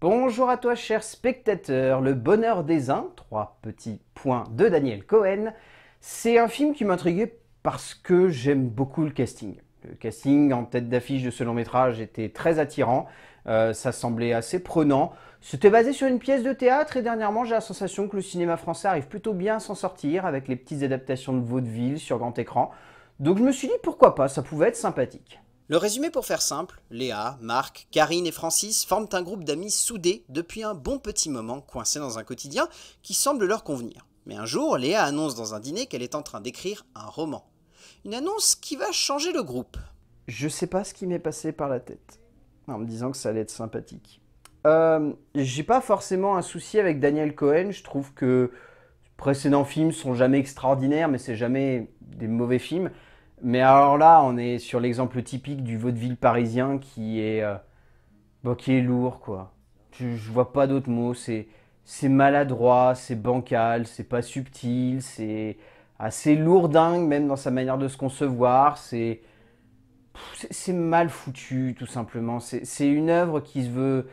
Bonjour à toi, cher spectateur. Le bonheur des uns, trois petits points de Daniel Cohen. C'est un film qui m'intriguait parce que j'aime beaucoup le casting. Le casting en tête d'affiche de ce long métrage était très attirant. Euh, ça semblait assez prenant. C'était basé sur une pièce de théâtre et dernièrement j'ai la sensation que le cinéma français arrive plutôt bien à s'en sortir avec les petites adaptations de vaudeville sur grand écran. Donc je me suis dit pourquoi pas, ça pouvait être sympathique. Le résumé pour faire simple, Léa, Marc, Karine et Francis forment un groupe d'amis soudés depuis un bon petit moment coincés dans un quotidien qui semble leur convenir. Mais un jour, Léa annonce dans un dîner qu'elle est en train d'écrire un roman. Une annonce qui va changer le groupe. Je sais pas ce qui m'est passé par la tête en me disant que ça allait être sympathique. Euh, J'ai pas forcément un souci avec Daniel Cohen. Je trouve que précédents films sont jamais extraordinaires, mais c'est jamais des mauvais films. Mais alors là, on est sur l'exemple typique du vaudeville parisien qui est, euh, qui est lourd, quoi. Je, vois pas d'autres mots. C'est, c'est maladroit, c'est bancal, c'est pas subtil, c'est assez lourdingue même dans sa manière de se concevoir. C'est, c'est mal foutu, tout simplement. C'est c'est une œuvre qui se veut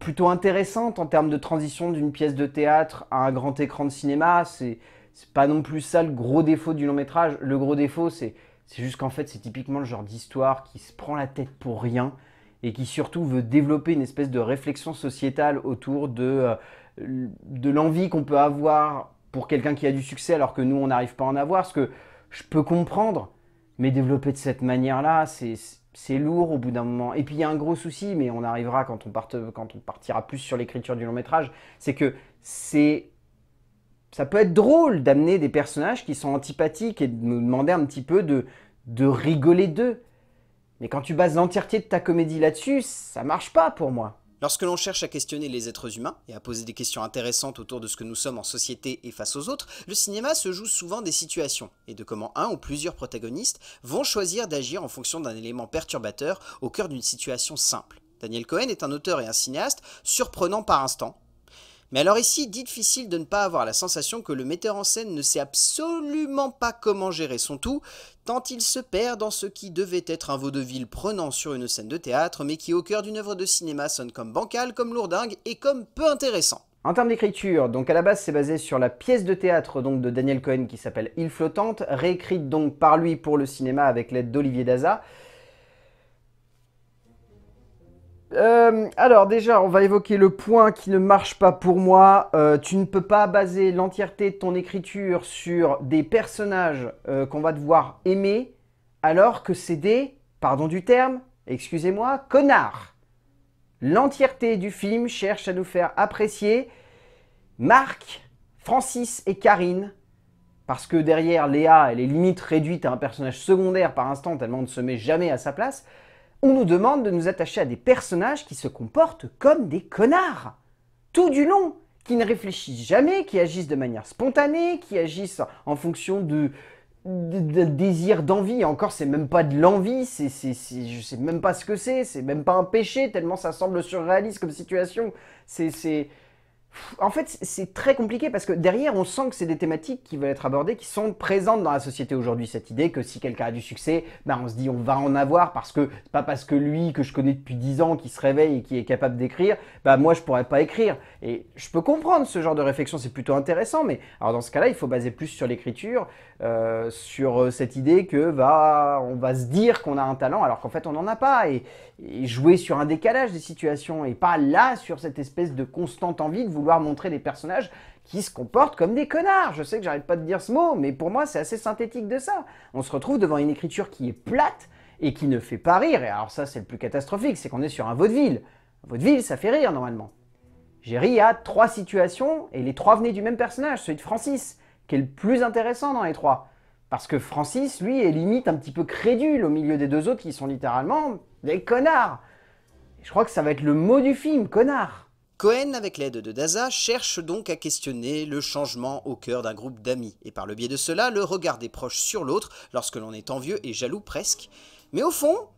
plutôt intéressante en termes de transition d'une pièce de théâtre à un grand écran de cinéma. C'est c'est pas non plus ça le gros défaut du long métrage. Le gros défaut, c'est juste qu'en fait, c'est typiquement le genre d'histoire qui se prend la tête pour rien et qui surtout veut développer une espèce de réflexion sociétale autour de, euh, de l'envie qu'on peut avoir pour quelqu'un qui a du succès alors que nous, on n'arrive pas à en avoir. Ce que je peux comprendre, mais développer de cette manière-là, c'est c'est lourd au bout d'un moment. Et puis il y a un gros souci, mais on arrivera quand on, parte, quand on partira plus sur l'écriture du long métrage, c'est que c'est ça peut être drôle d'amener des personnages qui sont antipathiques et de nous demander un petit peu de, de rigoler d'eux. Mais quand tu bases l'entièreté de ta comédie là-dessus, ça marche pas pour moi. Lorsque l'on cherche à questionner les êtres humains et à poser des questions intéressantes autour de ce que nous sommes en société et face aux autres, le cinéma se joue souvent des situations et de comment un ou plusieurs protagonistes vont choisir d'agir en fonction d'un élément perturbateur au cœur d'une situation simple. Daniel Cohen est un auteur et un cinéaste surprenant par instant, mais alors ici, difficile de ne pas avoir la sensation que le metteur en scène ne sait absolument pas comment gérer son tout, tant il se perd dans ce qui devait être un vaudeville prenant sur une scène de théâtre, mais qui au cœur d'une œuvre de cinéma sonne comme bancal, comme lourdingue et comme peu intéressant. En termes d'écriture, donc à la base c'est basé sur la pièce de théâtre donc de Daniel Cohen qui s'appelle Île flottante, réécrite donc par lui pour le cinéma avec l'aide d'Olivier Daza. Euh, alors déjà, on va évoquer le point qui ne marche pas pour moi. Euh, tu ne peux pas baser l'entièreté de ton écriture sur des personnages euh, qu'on va devoir aimer, alors que c'est des, pardon du terme, excusez-moi, connards. L'entièreté du film cherche à nous faire apprécier Marc, Francis et Karine, parce que derrière Léa, elle est limite réduite à un personnage secondaire par instant, tellement ne se met jamais à sa place on nous demande de nous attacher à des personnages qui se comportent comme des connards. Tout du long, qui ne réfléchissent jamais, qui agissent de manière spontanée, qui agissent en fonction de, désir d'envie. Encore, c'est même pas de l'envie, c'est, c'est, c'est, je sais même pas ce que c'est, c'est même pas un péché, tellement ça semble surréaliste comme situation. C'est, c'est, en fait, c'est très compliqué parce que derrière, on sent que c'est des thématiques qui veulent être abordées, qui sont présentes dans la société aujourd'hui. Cette idée que si quelqu'un a du succès, ben on se dit on va en avoir parce que c'est pas parce que lui que je connais depuis 10 ans qui se réveille et qui est capable d'écrire, ben moi je pourrais pas écrire. Et je peux comprendre ce genre de réflexion, c'est plutôt intéressant. Mais alors dans ce cas-là, il faut baser plus sur l'écriture, euh, sur cette idée que va, on va se dire qu'on a un talent alors qu'en fait on n'en a pas et, jouer sur un décalage des situations et pas là sur cette espèce de constante envie de vouloir montrer des personnages qui se comportent comme des connards. Je sais que j'arrête pas de dire ce mot, mais pour moi c'est assez synthétique de ça. On se retrouve devant une écriture qui est plate et qui ne fait pas rire. Et alors ça c'est le plus catastrophique, c'est qu'on est sur un vaudeville. Vaudeville ça fait rire normalement. J'ai ri à trois situations et les trois venaient du même personnage, celui de Francis, qui est le plus intéressant dans les trois. Parce que Francis, lui, est limite un petit peu crédule au milieu des deux autres qui sont littéralement des connards. Je crois que ça va être le mot du film, connard. Cohen, avec l'aide de Daza, cherche donc à questionner le changement au cœur d'un groupe d'amis, et par le biais de cela, le regard des proches sur l'autre, lorsque l'on est envieux et jaloux presque. Mais au fond,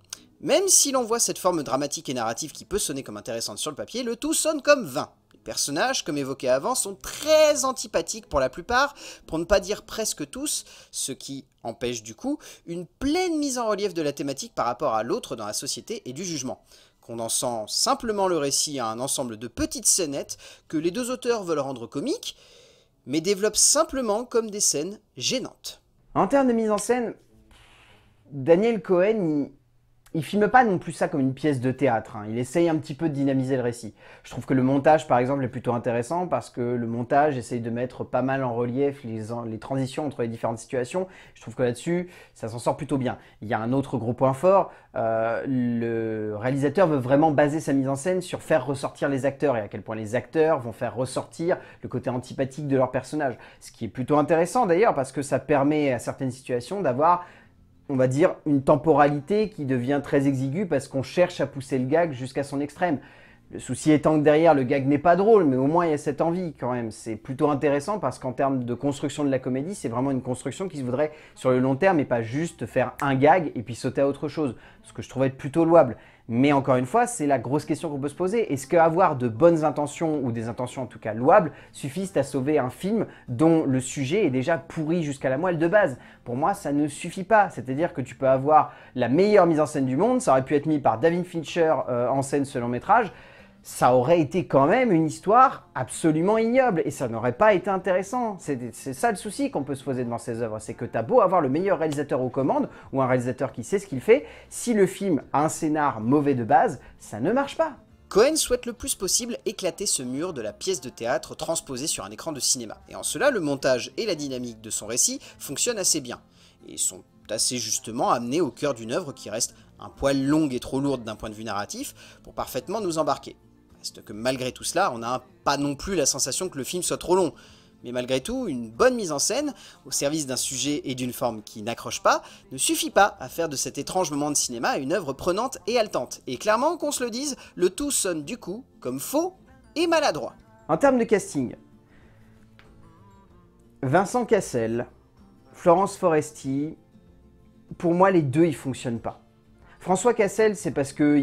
même si l'on voit cette forme dramatique et narrative qui peut sonner comme intéressante sur le papier, le tout sonne comme vain. Les personnages, comme évoqué avant, sont très antipathiques pour la plupart, pour ne pas dire presque tous, ce qui empêche du coup une pleine mise en relief de la thématique par rapport à l'autre dans la société et du jugement. Condensant simplement le récit à un ensemble de petites scénettes que les deux auteurs veulent rendre comiques, mais développent simplement comme des scènes gênantes. En termes de mise en scène, Daniel Cohen, filme pas non plus ça comme une pièce de théâtre. Hein. Il essaye un petit peu de dynamiser le récit. Je trouve que le montage, par exemple, est plutôt intéressant parce que le montage essaye de mettre pas mal en relief les, les transitions entre les différentes situations. Je trouve que là-dessus, ça s'en sort plutôt bien. Il y a un autre gros point fort. Euh, le réalisateur veut vraiment baser sa mise en scène sur faire ressortir les acteurs et à quel point les acteurs vont faire ressortir le côté antipathique de leur personnage. Ce qui est plutôt intéressant d'ailleurs parce que ça permet à certaines situations d'avoir on va dire, une temporalité qui devient très exiguë parce qu'on cherche à pousser le gag jusqu'à son extrême. Le souci étant que derrière, le gag n'est pas drôle, mais au moins il y a cette envie quand même. C'est plutôt intéressant parce qu'en termes de construction de la comédie, c'est vraiment une construction qui se voudrait sur le long terme et pas juste faire un gag et puis sauter à autre chose. Ce que je trouvais plutôt louable. Mais encore une fois, c'est la grosse question qu'on peut se poser. Est-ce qu'avoir de bonnes intentions, ou des intentions en tout cas louables, suffisent à sauver un film dont le sujet est déjà pourri jusqu'à la moelle de base? Pour moi, ça ne suffit pas. C'est-à-dire que tu peux avoir la meilleure mise en scène du monde, ça aurait pu être mis par David Fincher euh, en scène ce long métrage, ça aurait été quand même une histoire absolument ignoble et ça n'aurait pas été intéressant. C'est ça le souci qu'on peut se poser devant ces œuvres, c'est que tu as beau avoir le meilleur réalisateur aux commandes ou un réalisateur qui sait ce qu'il fait, si le film a un scénar mauvais de base, ça ne marche pas. Cohen souhaite le plus possible éclater ce mur de la pièce de théâtre transposée sur un écran de cinéma. Et en cela, le montage et la dynamique de son récit fonctionnent assez bien. Et sont assez justement amenés au cœur d'une œuvre qui reste un poil longue et trop lourde d'un point de vue narratif pour parfaitement nous embarquer. Reste que malgré tout cela, on n'a pas non plus la sensation que le film soit trop long. Mais malgré tout, une bonne mise en scène, au service d'un sujet et d'une forme qui n'accroche pas, ne suffit pas à faire de cet étrange moment de cinéma une œuvre prenante et haletante. Et clairement, qu'on se le dise, le tout sonne du coup comme faux et maladroit. En termes de casting, Vincent Cassel, Florence Foresti, pour moi les deux ils fonctionnent pas. François Cassel, c'est parce que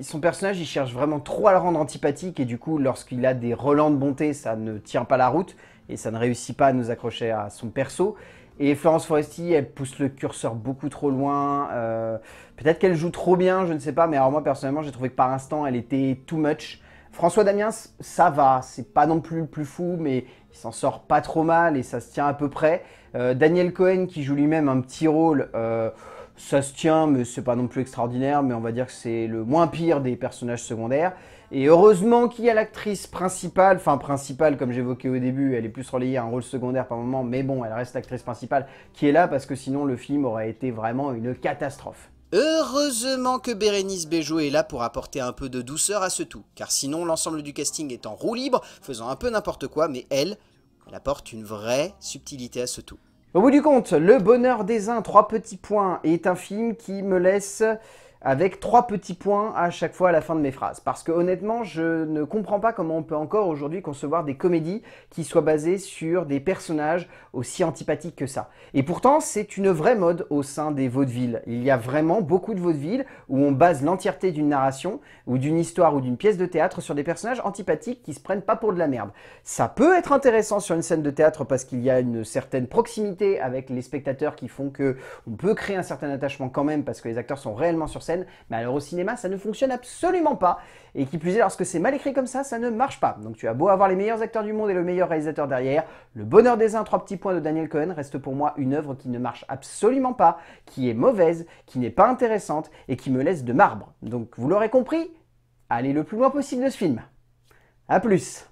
son personnage, il cherche vraiment trop à le rendre antipathique et du coup, lorsqu'il a des relents de bonté, ça ne tient pas la route et ça ne réussit pas à nous accrocher à son perso. Et Florence Foresti, elle pousse le curseur beaucoup trop loin. Euh, peut-être qu'elle joue trop bien, je ne sais pas, mais alors moi personnellement, j'ai trouvé que par instant, elle était too much. François Damiens, ça va, c'est pas non plus le plus fou, mais il s'en sort pas trop mal et ça se tient à peu près. Euh, Daniel Cohen, qui joue lui-même un petit rôle. Euh, ça se tient, mais c'est pas non plus extraordinaire, mais on va dire que c'est le moins pire des personnages secondaires. Et heureusement qu'il y a l'actrice principale, enfin principale comme j'évoquais au début, elle est plus relayée à un rôle secondaire par moment, mais bon, elle reste l'actrice principale qui est là parce que sinon le film aurait été vraiment une catastrophe. Heureusement que Bérénice Bejo est là pour apporter un peu de douceur à ce tout, car sinon l'ensemble du casting est en roue libre, faisant un peu n'importe quoi, mais elle, elle apporte une vraie subtilité à ce tout. Au bout du compte, Le Bonheur des uns, trois petits points, est un film qui me laisse avec trois petits points à chaque fois à la fin de mes phrases. Parce que honnêtement, je ne comprends pas comment on peut encore aujourd'hui concevoir des comédies qui soient basées sur des personnages aussi antipathiques que ça. Et pourtant, c'est une vraie mode au sein des vaudevilles. Il y a vraiment beaucoup de vaudevilles où on base l'entièreté d'une narration ou d'une histoire ou d'une pièce de théâtre sur des personnages antipathiques qui se prennent pas pour de la merde. Ça peut être intéressant sur une scène de théâtre parce qu'il y a une certaine proximité avec les spectateurs qui font que on peut créer un certain attachement quand même parce que les acteurs sont réellement sur mais alors au cinéma, ça ne fonctionne absolument pas. Et qui plus est, lorsque c'est mal écrit comme ça, ça ne marche pas. Donc tu as beau avoir les meilleurs acteurs du monde et le meilleur réalisateur derrière, le bonheur des uns, trois petits points de Daniel Cohen reste pour moi une œuvre qui ne marche absolument pas, qui est mauvaise, qui n'est pas intéressante et qui me laisse de marbre. Donc vous l'aurez compris, allez le plus loin possible de ce film. A plus